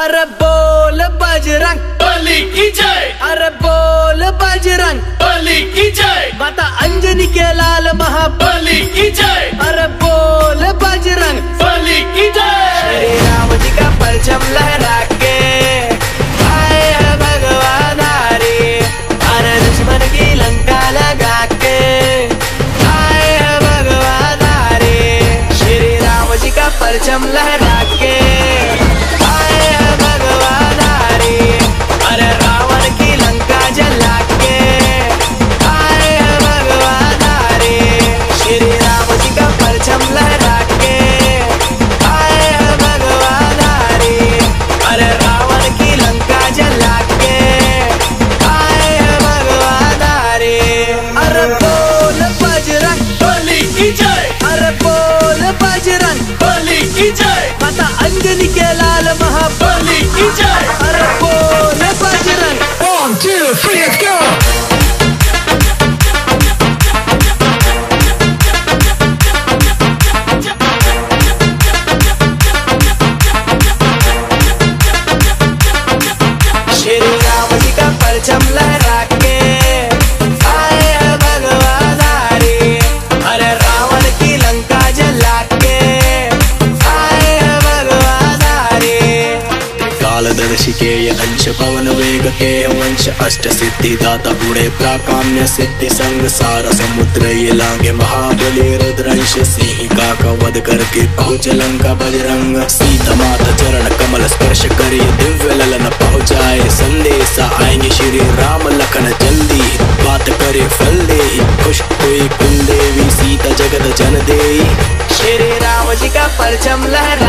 अरे बोल बजरंग बलि की जय। अरे बोल बजरंग बलि की जय। माता अंजनी के लाल महाबली बलि की जय। अरे बोल बजरंग बलि की जय। श्री राम जी का परचम लहरा के आए हैं भगवान हरे अरे दुश्मन की लंका लगा के आए हैं भगवान हरे श्री राम जी का परचम लहरा के कालदर्शि के पवन वेग के वंश अष्ट सिद्धि दाता गुणे प्राकाम्य सिद्धि संग सार समुद्र ये लागे महाबली रुद्रंश सिंहिका का वध करके पहुँच लंका बजरंग। सीता माता चरण कमल स्पर्श करे दिव्य ललन पहुँचाए। संदेशा आएँगे श्री राम लखन जल्दी। बात करे फल दे खुश हुई कुल देवी सीता जगत जन देई श्री राम जी का परचम लहरा